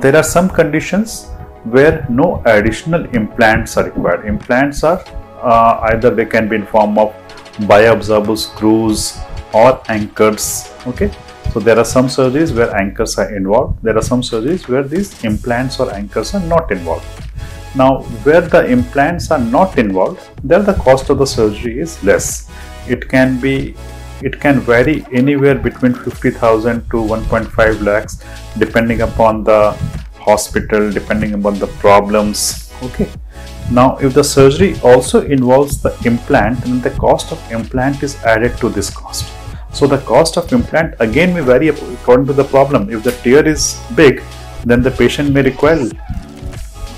there are some conditions where no additional implants are required. Implants are uh, either they can be in form of bioabsorbable screws or anchors. Okay, so there are some surgeries where anchors are involved. There are some surgeries where these implants or anchors are not involved. Now, where the implants are not involved, there the cost of the surgery is less. It can be it can vary anywhere between 50,000 to 1.5 lakhs depending upon the hospital depending upon the problems. Okay. Now if the surgery also involves the implant then the cost of implant is added to this cost. So the cost of implant again may vary according to the problem. If the tear is big then the patient may require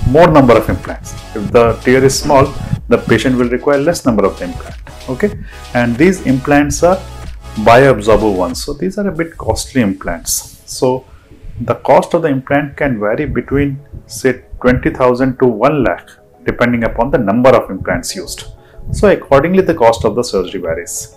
more number of implants. If the tear is small the patient will require less number of the implant okay? And these implants are bioabsorbable ones. So these are a bit costly implants. So the cost of the implant can vary between say 20000 to 1 lakh depending upon the number of implants used. So accordingly the cost of the surgery varies